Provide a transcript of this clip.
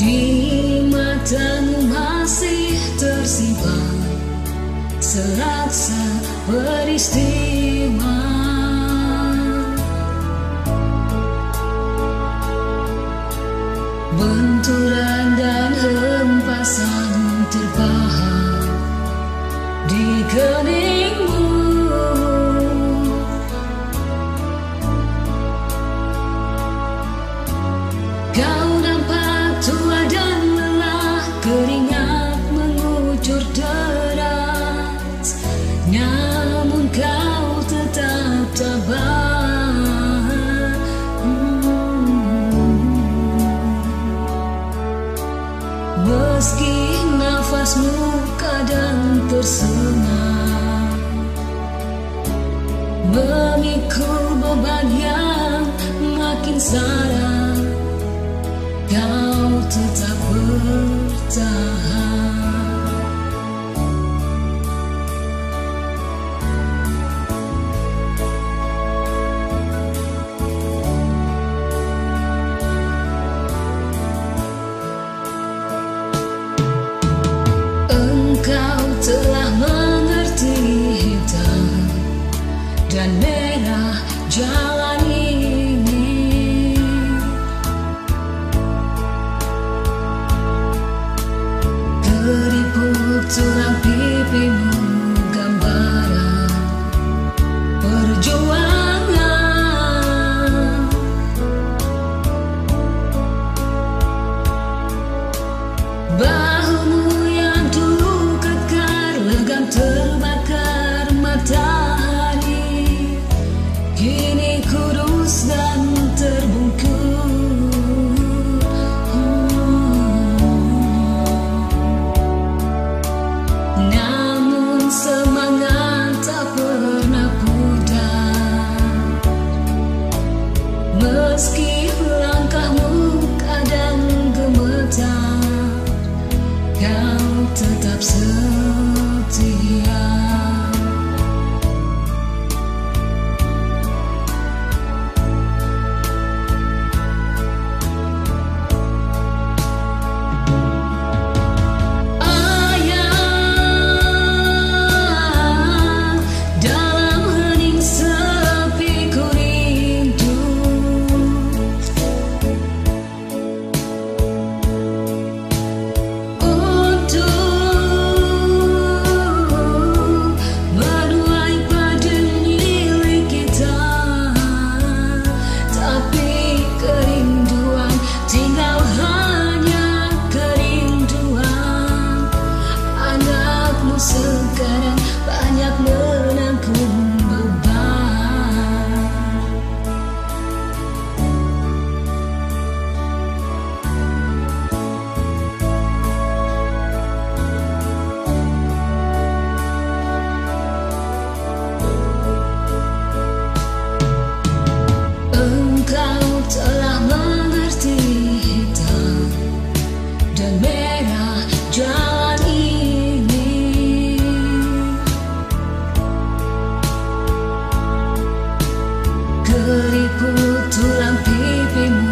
Di matamu masih tersimpan serasa peristiwa Benturan dan hempasan terpahat Di kening bersenang. Memikul beban yang makin sarang. Kau tetap bertahan. 你。skin. Deriku tulang pipimu.